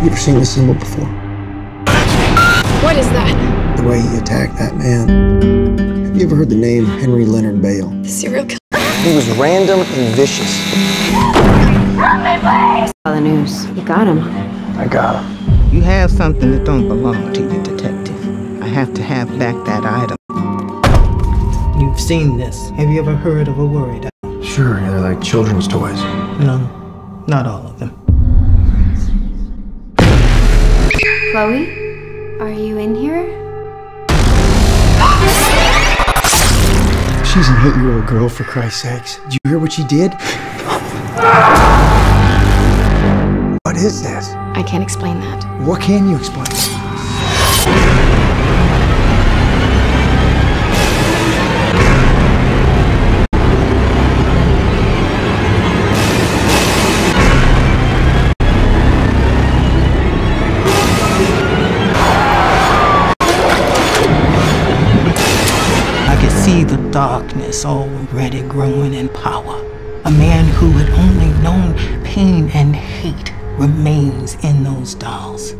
You ever seen this symbol before? What is that? The way he attacked that man. Have you ever heard the name Henry Leonard Bale? The serial killer. He was random and vicious. All the news. You got him. I got him. You have something that don't belong to you, detective. I have to have back that item. You've seen this. Have you ever heard of a worry doll? Sure, they're like children's toys. No, not all of them. Chloe? Are you in here? She's an eight-year-old girl, for Christ's sakes. Did you hear what she did? What is this? I can't explain that. What can you explain? See the darkness already growing in power. A man who had only known pain and hate remains in those dolls.